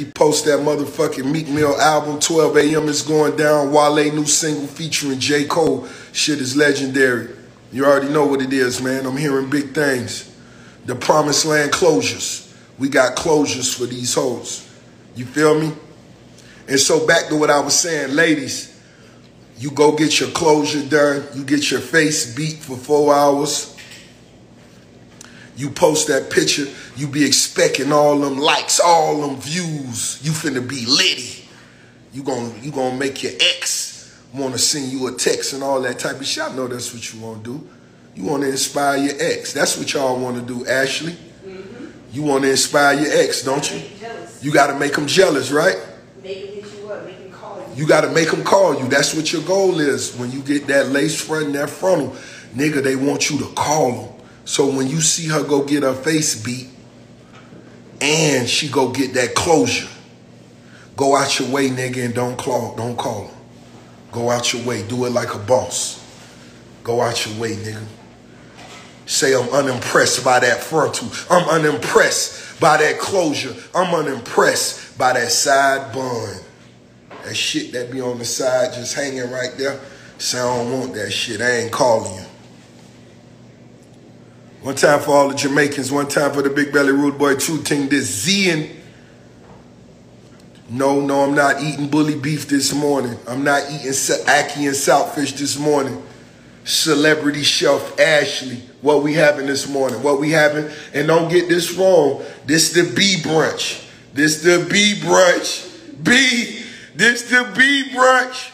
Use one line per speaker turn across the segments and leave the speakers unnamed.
He post that motherfucking Meek Mill album, 12 a.m. is going down. Wale new single featuring J. Cole. Shit is legendary. You already know what it is, man. I'm hearing big things. The promised land closures. We got closures for these hoes. You feel me? And so back to what I was saying, ladies, you go get your closure done. You get your face beat for four hours. You post that picture, you be expecting all them likes, all them views. You finna be litty. You gonna you gonna make your ex wanna send you a text and all that type of shit. I know that's what you wanna do. You wanna inspire your ex. That's what y'all wanna do, Ashley. Mm-hmm. You wanna inspire your ex, don't you? You gotta make them jealous, right?
Make them hit you up, make them call you.
You gotta make them call you. That's what your goal is. When you get that lace front and that frontal, nigga, they want you to call them. So when you see her go get her face beat and she go get that closure, go out your way, nigga, and don't call, don't call her. Go out your way. Do it like a boss. Go out your way, nigga. Say I'm unimpressed by that frontal. I'm unimpressed by that closure. I'm unimpressed by that side bun. That shit that be on the side just hanging right there. Say I don't want that shit. I ain't calling you. One time for all the Jamaicans, one time for the Big Belly Rude Boy True Ting, this Zian. No, no, I'm not eating bully beef this morning. I'm not eating ackee and saltfish this morning. Celebrity Chef Ashley, what we having this morning, what we having, and don't get this wrong, this the B brunch. This the B brunch. B, this the B brunch.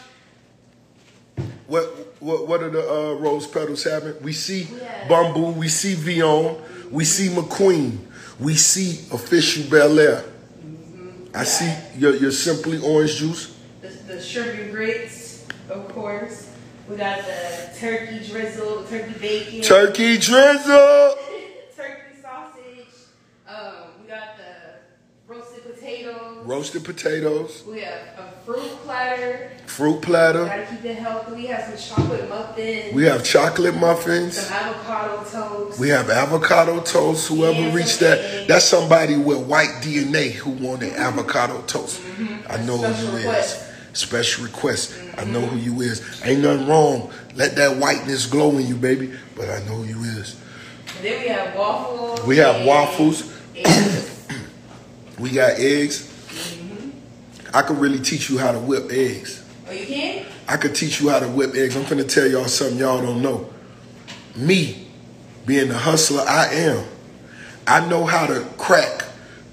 What what, what are the uh, rose petals having? We see yeah. Bumbu, we see Villon, we see McQueen, we see Official Belaire. Mm-hmm. I yeah. see your, your Simply Orange Juice.
The, the sugar grits, of course. We got the turkey drizzle, turkey bacon.
Turkey drizzle! Roasted potatoes.
We have a fruit platter.
Fruit platter.
Gotta keep it healthy. We have some chocolate muffins.
We have chocolate muffins.
Some avocado toast.
We have avocado toast. Whoever and reached that, eggs. that's somebody with white DNA who wanted avocado toast. Mm-hmm. I know Special who you request. is. Special request. Mm-hmm. I know who you is. Ain't nothing wrong. Let that whiteness glow in you, baby. But I know who you is.
And then we have waffles.
We have waffles. we got eggs. I could really teach you how to whip eggs.
Oh, you can?
I could teach you how to whip eggs. I'm gonna tell y'all something y'all don't know. Me, being the hustler I am, I know how to crack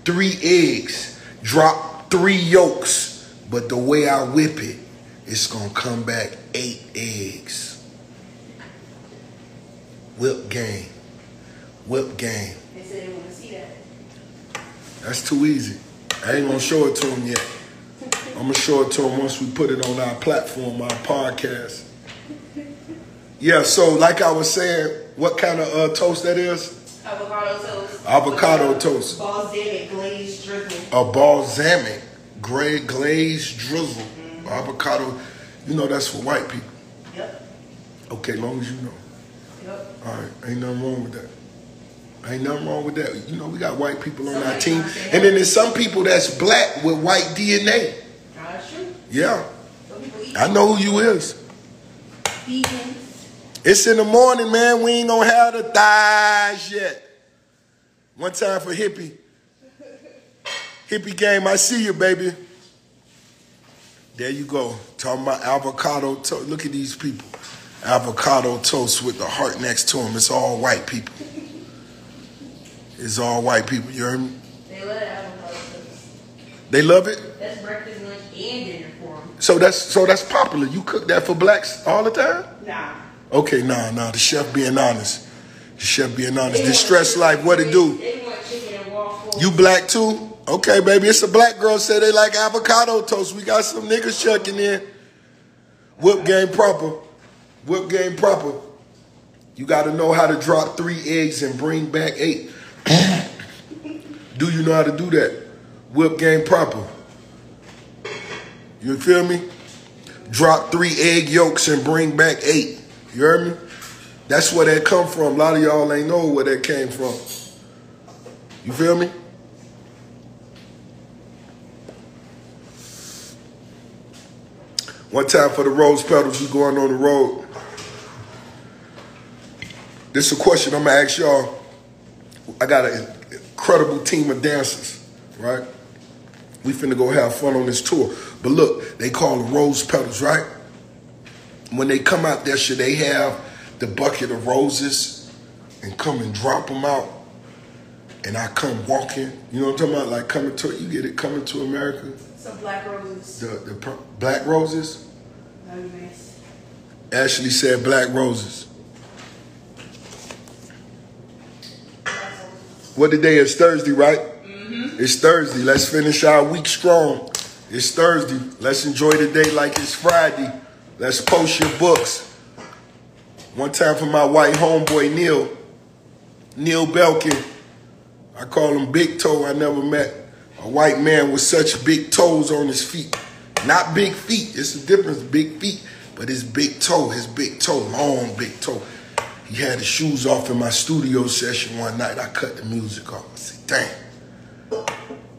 three eggs, drop three yolks, but the way I whip it, it's gonna come back eight eggs. Whip game. Whip game.
They said they want to see that.
That's too easy. I ain't gonna show it to them yet. I'm gonna show it to them once we put it on our platform, our podcast. Yeah, so like I was saying, what kind of uh, toast that is?
Avocado toast.
Avocado toast.
Balsamic glazed drizzle.
A balsamic gray glazed drizzle. Mm-hmm. Avocado. You know that's for white people.
Yep.
Okay, long as you know.
Yep.
All right, ain't nothing wrong with that. Ain't nothing wrong with that. You know, we got white people on our team. And then there's some people that's black with white DNA. Yeah. I know who you is. It's in the morning, man. We ain't gonna have the thighs yet. One time for hippie. Hippie game, I see you, baby. There you go. Talking about avocado toast. Look at these people. Avocado toast with the heart next to them. It's all white people. It's all white people. You heard me?
They love avocado toast.
They love it?
That's breakfast, lunch, and dinner. for them.
So that's so that's popular. You cook that for blacks all the time?
Nah.
Okay, nah, nah. The chef being honest. The chef being honest. Distress life, what it do? They want chicken and waffles. You black too? Okay, baby. It's a black girl say they like avocado toast. We got some niggas chucking in. Whip game proper. Whip game proper. You got to know how to drop three eggs and bring back eight. do you know how to do that? Whip game proper. You feel me? Drop three egg yolks and bring back eight. You hear me? That's where that come from. A lot of y'all ain't know where that came from. You feel me? One time for the rose petals, you going on the road. This is a question I'm gonna ask y'all. I got an incredible team of dancers, right? We finna go have fun on this tour. But look, they call them rose petals, right? When they come out there, should they have the bucket of roses and come and drop them out? And I come walking, you know what I'm talking about? Like coming to, you get it, coming to America?
Some black roses.
The, the black roses?
That'd be nice.
Ashley said black roses. What the day is Thursday, right? Mm-hmm. It's Thursday. Let's finish our week strong. It's Thursday. Let's enjoy the day like it's Friday. Let's post your books. One time for my white homeboy Neil, Neil Belkin. I call him Big Toe. I never met a white man with such big toes on his feet. Not big feet. It's a difference, big feet. But his big toe, his big toe, long big toe. He had his shoes off in my studio session one night. I cut the music off. I said, damn.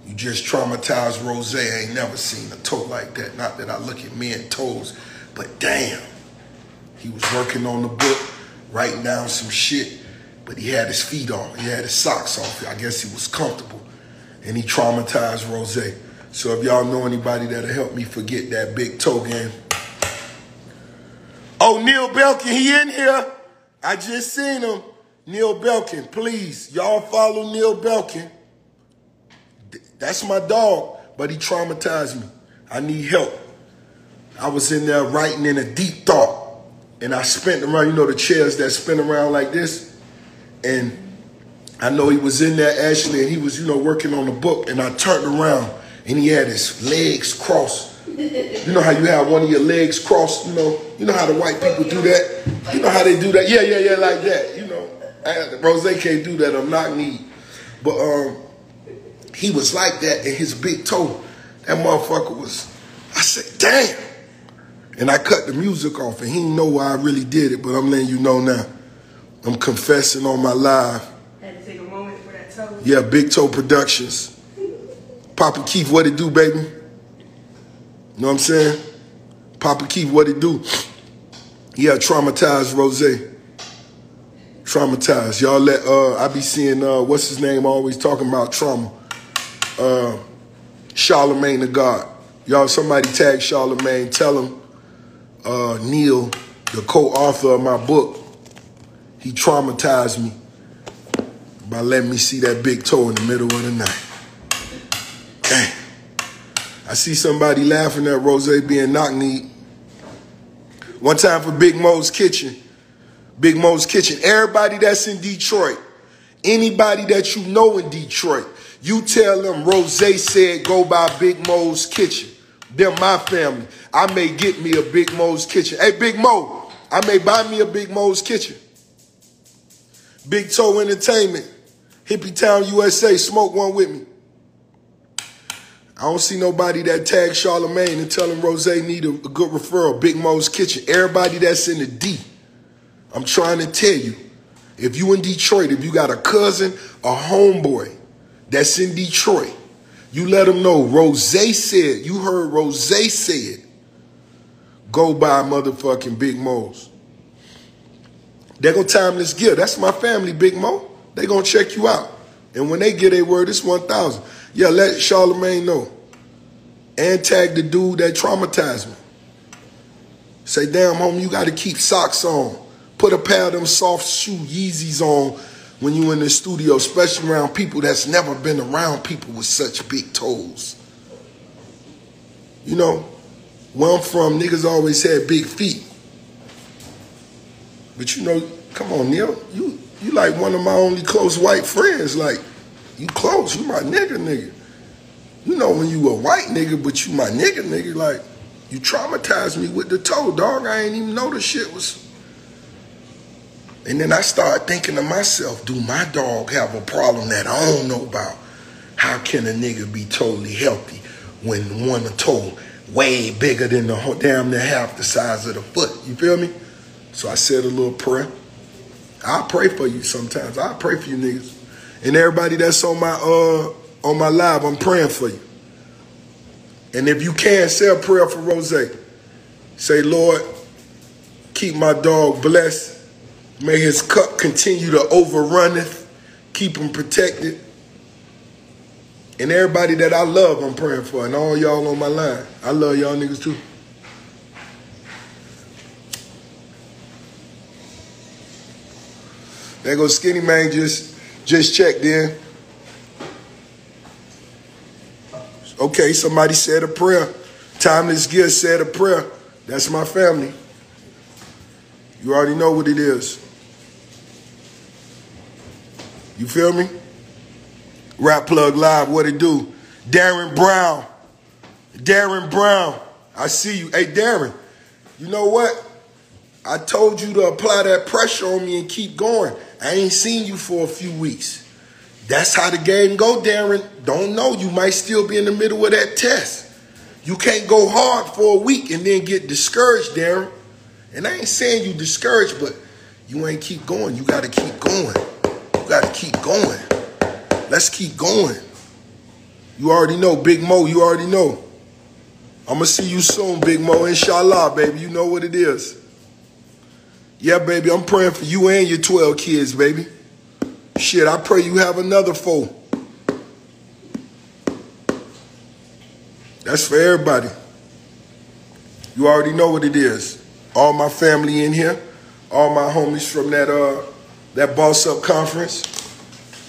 You just traumatized Rose. I ain't never seen a toe like that. Not that I look at men toes, but damn. He was working on the book, writing down some shit, but he had his feet on. He had his socks off. I guess he was comfortable. And he traumatized Rose. So if y'all know anybody that'll help me forget that big toe game. Oh, Neil Belkin, he in here. I just seen him. Neil Belkin, please. Y'all follow Neil Belkin. That's my dog, but he traumatized me. I need help. I was in there writing in a deep thought, and I spent around, you know, the chairs that spin around like this. And I know he was in there, Ashley, and he was, you know, working on the book, and I turned around, and he had his legs crossed you know how you have one of your legs crossed, you know, you know how the white people do that? Know how they do that? Yeah, yeah, yeah, like that. You know, Rose can't do that. I'm not me. But um, he was like that in his big toe. That motherfucker was, I said, damn. And I cut the music off and he didn't know why I really did it, but I'm letting you know now. I'm confessing on my live.
Had to take a moment for that toe.
Yeah, Big Toe Productions. Papa Keith, what it do, baby? You know what I'm saying? Papa Keith, what it do? Had traumatized Rose. Traumatized. Y'all let uh I be seeing uh what's his name always talking about trauma. Uh Charlemagne the God. Y'all somebody tag Charlemagne, tell him uh Neil, the co-author of my book, he traumatized me by letting me see that big toe in the middle of the night. Dang. I see somebody laughing at Rose being knock kneed. One time for Big Mo's Kitchen. Big Mo's Kitchen. Everybody that's in Detroit, anybody that you know in Detroit, you tell them Rose said go by Big Mo's Kitchen. They're my family. I may get me a Big Mo's Kitchen. Hey, Big Mo, I may buy me a Big Mo's Kitchen. Big Toe Entertainment, Hippie Town, USA. Smoke one with me. I don't see nobody that tags Charlemagne and tell him Rose need a, a good referral. Big Mo's Kitchen. Everybody that's in the D. I'm trying to tell you, if you in Detroit, if you got a cousin, a homeboy that's in Detroit, you let them know Rose said, you heard Rose said, go buy motherfucking Big Mo's. They gonna timeless gift. That's my family, Big Mo. They gonna check you out. And when they get a word, it's 1,000. Yeah, let Charlemagne know. And tag the dude that traumatized me. Say, damn, homie, you got to keep socks on. Put a pair of them soft shoe Yeezys on when you in the studio, especially around people that's never been around people with such big toes. You know, where I'm from, niggas always had big feet. But you know, come on, Neil, you you like one of my only close white friends. Like, you close, you my nigga nigga. You know when you a white nigga, but you my nigga nigga, like, you traumatized me with the toe, dog. I ain't even know the shit was. And then I started thinking to myself, do my dog have a problem that I don't know about? How can a nigga be totally healthy when one toe way bigger than the damn near half the size of the foot? You feel me? So I said a little prayer. I pray for you sometimes. I pray for you niggas. And everybody that's on my uh on my live, I'm praying for you. And if you can, say a prayer for Rose. Say, Lord, keep my dog blessed. May his cup continue to overrunneth. Keep him protected. And everybody that I love, I'm praying for. And all y'all on my line. I love y'all niggas too. There goes Skinny Man just just checked in. Okay, somebody said a prayer. Timeless Gift said a prayer. That's my family. You already know what it is. You feel me? Rap Plug Live, what it do? Darren Brown. Darren Brown. I see you. Hey, Darren, you know what? I told you to apply that pressure on me and keep going. I ain't seen you for a few weeks. That's how the game go, Darren. Don't know. You might still be in the middle of that test. You can't go hard for a week and then get discouraged, Darren. And I ain't saying you discouraged, but you ain't keep going. You got to keep going. You got to keep going. Let's keep going. You already know, Big Mo. You already know. I'm going to see you soon, Big Mo. Inshallah, baby. You know what it is. Yeah, baby. I'm praying for you and your 12 kids, baby. Shit, I pray you have another four. That's for everybody. You already know what it is. All my family in here, all my homies from that uh that boss up conference.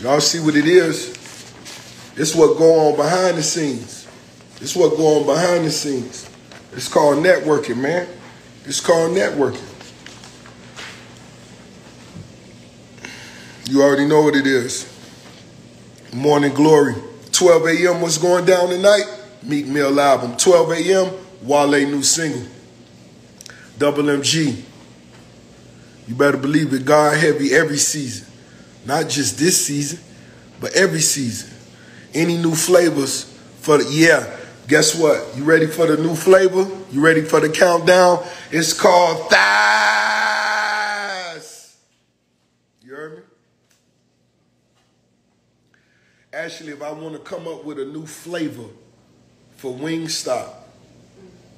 Y'all see what it is. It's what go on behind the scenes. It's what go on behind the scenes. It's called networking, man. It's called networking. You already know what it is. Morning Glory. 12 a.m. What's going down tonight? Meek Mill album. 12 a.m. Wale new single. Double MG. You better believe it. God heavy every season. Not just this season, but every season. Any new flavors for the, yeah. Guess what? You ready for the new flavor? You ready for the countdown? It's called Thighs. You heard me? Actually, if I want to come up with a new flavor for Wingstop,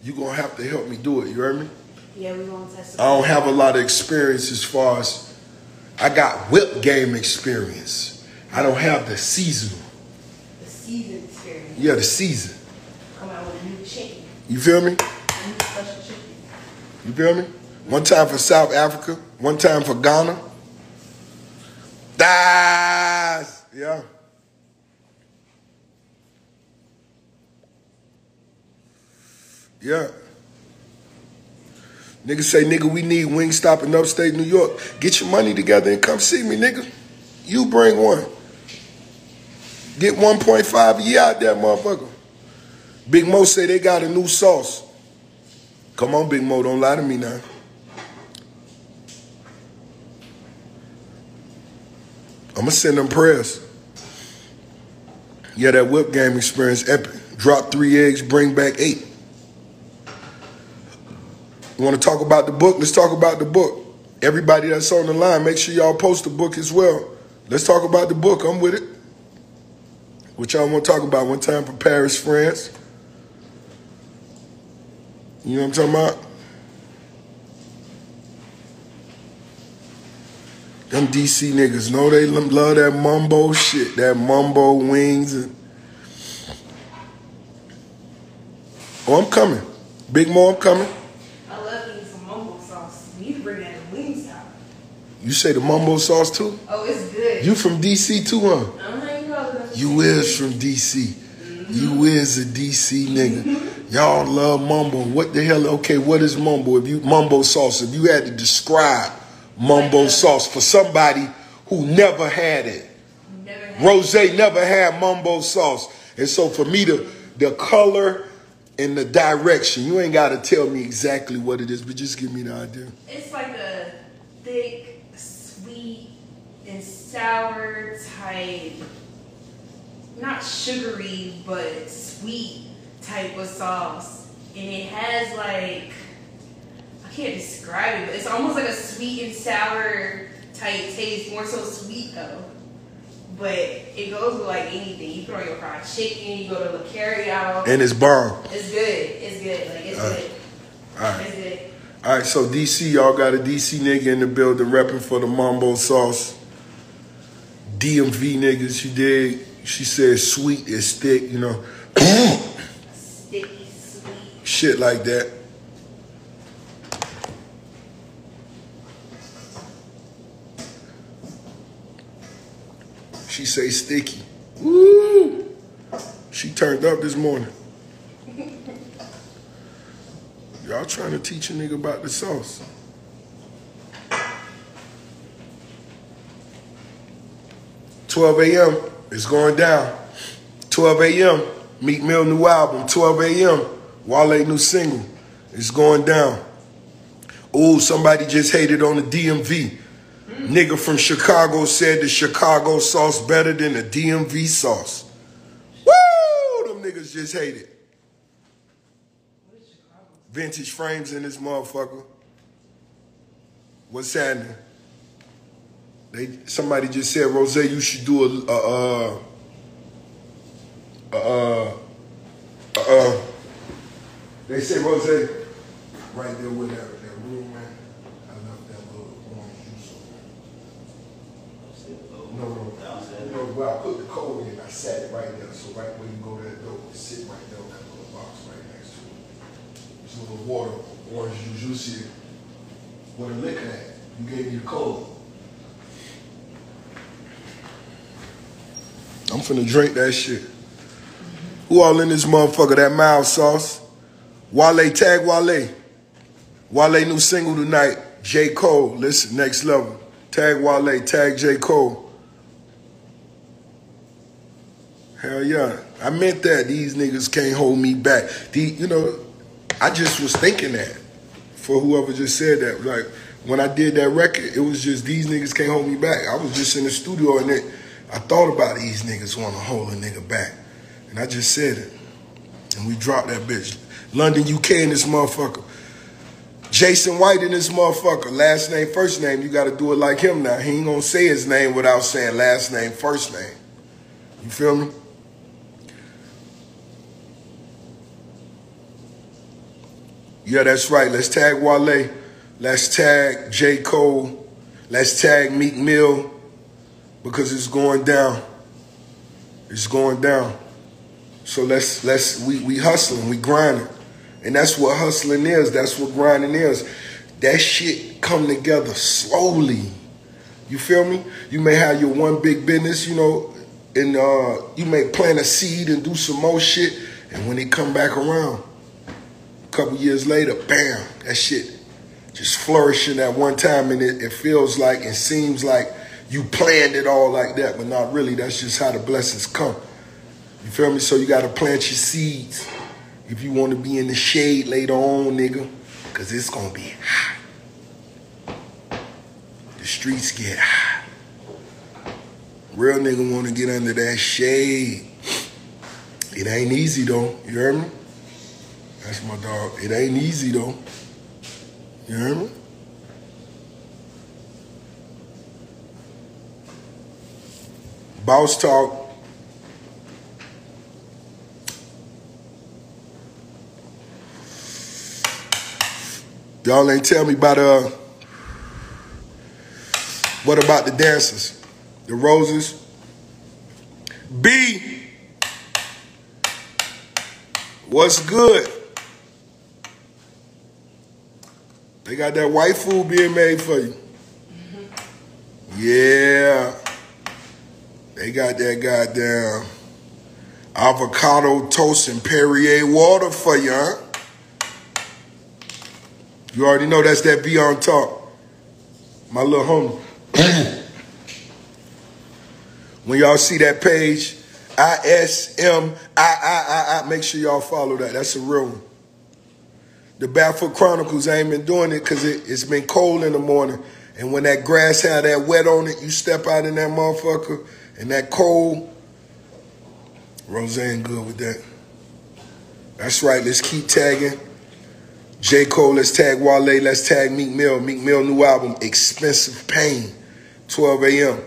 you're going to have to help me do it. You heard me?
Yeah, we gonna test.
I don't have a lot of experience as far as I got whip game experience. I don't have the seasonal.
the season experience.
Yeah, the season.
Come out with a new chicken,
You feel me?
a new special chicken.
You feel me? One time for South Africa, one time for Ghana. Thighs. Yeah. Yeah. Niggas say, nigga, we need Wingstop in upstate New York. Get your money together and come see me, nigga. You bring one. Get 1.5 a year out there, motherfucker. Big Mo say they got a new sauce. Come on, Big Mo, don't lie to me now. I'ma send them prayers. Yeah, that whip game experience epic. Drop three eggs, bring back eight. You want to talk about the book? Let's talk about the book. Everybody that's on the line, make sure y'all post the book as well. Let's talk about the book. I'm with it. What y'all want to talk about? One time for Paris, France. You know what I'm talking about? Them DC niggas know they love that mumbo shit, that mumbo wings. And... Oh, I'm coming. Big Mo, I'm coming.
I love eating some mumbo sauce. You need to bring that to Wingstop.
You say the mumbo sauce too?
Oh, it's good.
You from DC too, huh?
I'm not even calling
You is from DC. Mm-hmm. You is a DC nigga. Y'all love mumbo. What the hell? Okay, what is mumbo? If you mumbo sauce, if you had to describe mumbo sauce for somebody who never had it,
Never had
Rose never had mumbo sauce, and so for me to the color and the direction, you ain't got to tell me exactly what it is, but just give me the idea.
It's like a thick, and sour type, not sugary, but sweet type of sauce. And it has like, I can't describe it, but it's almost like a sweet and sour type taste, more so sweet though. But it goes with like anything. You throw your fried chicken, you go to the carry out.
And it's bomb.
It's good. It's good. Like it's
Alright.
good.
All right.
It's good.
All right, so DC, y'all got a DC nigga in the building repping for the Mambo sauce. DMV niggas, she did. She said sweet is thick, you know.
Sticky.
Shit like that. She say sticky. Woo! She turned up this morning. Y'all trying to teach a nigga about the sauce. Twelve a.m. It's going down. Twelve a.m. Meek Mill new album. Twelve a.m. Wale new single. It's going down. Ooh, somebody just hated on the DMV. Nigga from Chicago said the Chicago sauce better than the DMV sauce. Woo! Them niggas just hate. Vintage frames in this motherfucker. What's happening? They somebody just said, Rose, you should do a uh uh uh uh. They say Rose, right there with that that room, man. I left that little orange juice. No, no, know where I put the code in, I sat it right there. So right where you go to that door, sit right there on that little box right next to it. There's a little water, orange juice. You see it. What a liquor at. You gave me the code. I'm finna drink that shit. Who all in this motherfucker? That mild sauce. Wale, tag Wale. Wale new single tonight. J. Cole. Listen, next level. Tag Wale, tag J. Cole. Hell yeah. I meant that. These niggas can't hold me back. The, you know, I just was thinking that for whoever just said that. Like, when I did that record, it was just these niggas can't hold me back. I was just in the studio and it, I thought about these niggas want to hold a nigga back. And I just said it. And we dropped that bitch. London, UK in this motherfucker. Jason White in this motherfucker. Last name, first name. You got to do it like him now. He ain't going to say his name without saying last name, first name. You feel me? Yeah, that's right. Let's tag Wale. Let's tag J. Cole. Let's tag Meek Mill because it's going down. It's going down. So let's let's we we hustling, we grinding. And that's what hustling is. That's what grinding is. That shit come together slowly. You feel me? You may have your one big business, you know, and uh, you may plant a seed and do some more shit, and when it come back around, a couple years later, bam, that shit just flourishing at one time, and it, it feels like it seems like you planned it all like that, but not really. That's just how the blessings come. You feel me? So you got to plant your seeds if you want to be in the shade later on, nigga, because it's to be hot. The streets get hot. Real nigga want to get under that shade. It ain't easy, though. You hear me? That's my dog. It ain't easy, though. You hear me? Boss talk. Y'all ain't tell me about uh what about the dancers? The roses? B What's good? They got that white food being made for you. Yeah. They got that goddamn avocado toast and Perrier water for you, huh? You already know that's that be on top. My little homie. when y'all see that page, I, I, I, I, make sure y'all follow that. That's a real one. The Barefoot Chronicles, I ain't been doing it because it, it's been cold in the morning. And when that grass had that wet on it, you step out in that motherfucker and that cold. Roseanne good with that. That's right. Let's keep tagging. J. Cole, let's tag Wale, let's tag Meek Mill. Meek Mill new album, Expensive Pain, 12 a.m.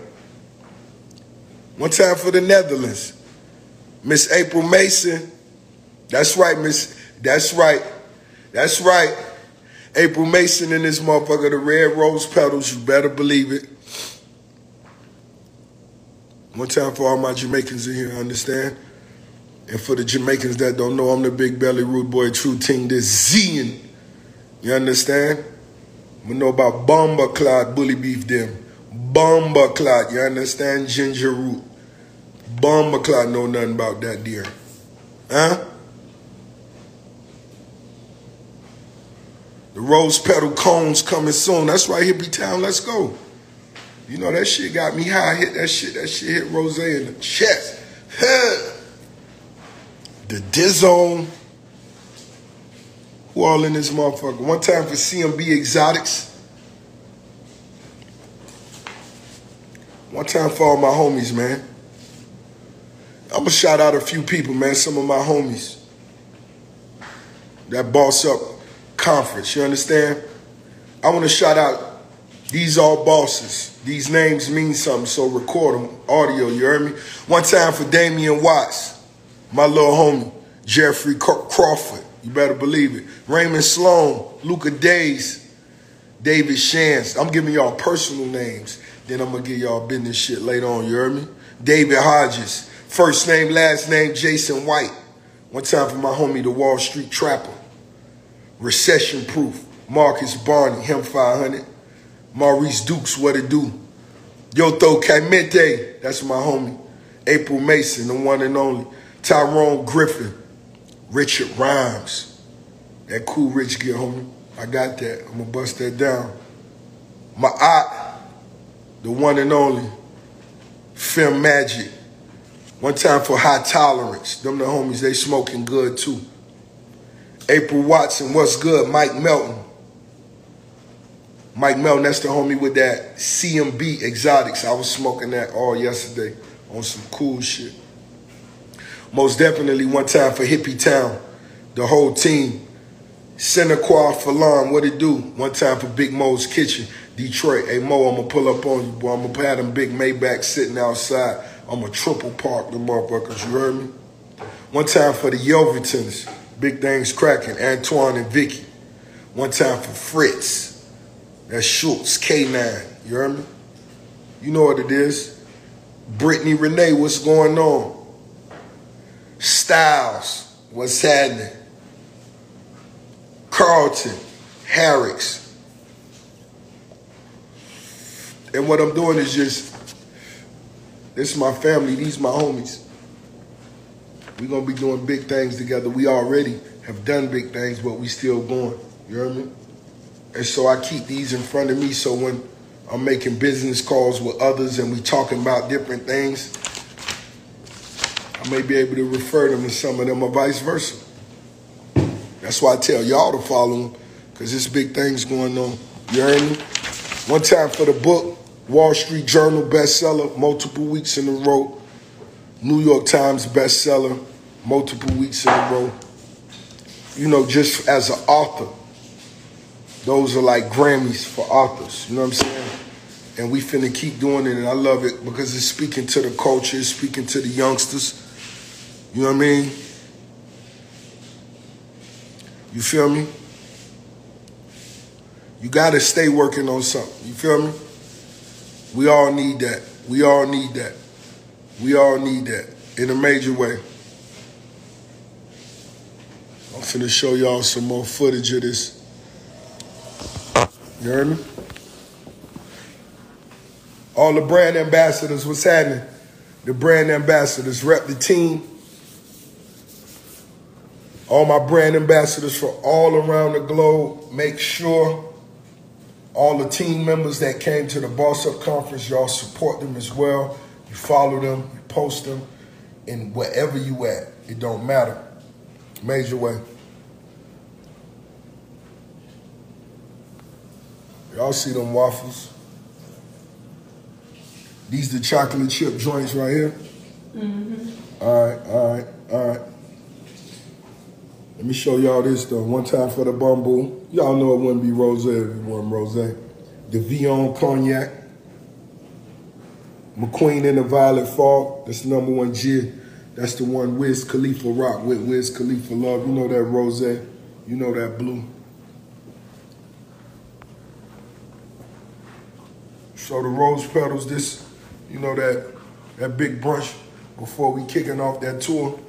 One time for the Netherlands. Miss April Mason. That's right, Miss. That's right. That's right. April Mason in this motherfucker, the red rose petals, you better believe it. One time for all my Jamaicans in here, understand? And for the Jamaicans that don't know, I'm the big belly rude boy, true ting, this Zian. You understand? We know about bomber clot, bully beef them. Bomber clot, you understand? Ginger root. Bomber clot know nothing about that dear. Huh? The rose petal cones coming soon. That's right, Hippie Town. Let's go. You know, that shit got me high. I hit that shit. That shit hit Rose in the chest. the Dizzone. Who all in this motherfucker? One time for CMB Exotics. One time for all my homies, man. I'm gonna shout out a few people, man. Some of my homies. That boss up conference, you understand? I wanna shout out these all bosses. These names mean something, so record them. Audio, you heard me? One time for Damian Watts, my little homie. Jeffrey Crawford. You better believe it. Raymond Sloan, Luca Days, David Shans. I'm giving y'all personal names. Then I'm gonna give y'all business shit later on, you heard me? David Hodges. First name, last name, Jason White. One time for my homie, the Wall Street Trapper. Recession Proof. Marcus Barney, him 500. Maurice Dukes, what it do? Yoto Kamete, that's my homie. April Mason, the one and only. Tyrone Griffin. Richard Rhymes. That cool rich gear, homie. I got that. I'm gonna bust that down. My aunt, the one and only. Film Magic. One time for High Tolerance. Them the homies, they smoking good too. April Watson, what's good? Mike Melton. Mike Melton, that's the homie with that CMB Exotics. I was smoking that all yesterday on some cool shit. Most definitely one time for Hippie Town, the whole team. Senequa Falon, what it do? One time for Big Mo's Kitchen, Detroit. Hey Mo, I'm gonna pull up on you, boy. I'm gonna have them big Maybach sitting outside. I'm gonna triple park the motherfuckers, you heard me? One time for the Yelvertons, Big Things Cracking, Antoine and Vicky. One time for Fritz, that's Schultz, K9, you heard me? You know what it is. Brittany Renee, what's going on? Styles, what's happening? Carlton, Harris. And what I'm doing is just, this is my family, these my homies. We're gonna be doing big things together. We already have done big things, but we still going. You hear me? And so I keep these in front of me so when I'm making business calls with others and we talking about different things, I may be able to refer them to some of them or vice versa. That's why I tell y'all to follow them, because this big things going on. You heard me? One time for the book, Wall Street Journal bestseller, multiple weeks in a row. New York Times bestseller, multiple weeks in a row. You know, just as an author, those are like Grammys for authors. You know what I'm saying? And we finna keep doing it, and I love it because it's speaking to the culture, it's speaking to the youngsters. You know what I mean? You feel me? You gotta stay working on something. You feel me? We all need that. We all need that. We all need that in a major way. I'm finna show y'all some more footage of this. You heard me? All the brand ambassadors, what's happening? The brand ambassadors rep the team all my brand ambassadors for all around the globe, make sure all the team members that came to the Boss Up Conference, y'all support them as well. You follow them, you post them, and wherever you at, it don't matter. Major way. Y'all see them waffles? These the chocolate chip joints right here? Mm-hmm. All right, all right, all right. Let me show y'all this though. One time for the Bumbu. Y'all know it wouldn't be rose if it wasn't rose. The Villon Cognac. McQueen in the Violet Fog. That's number one G. That's the one Wiz Khalifa rock with Wiz Khalifa love. You know that rose. You know that blue. So the Rose Petals, this, you know, that that big brush before we kicking off that tour.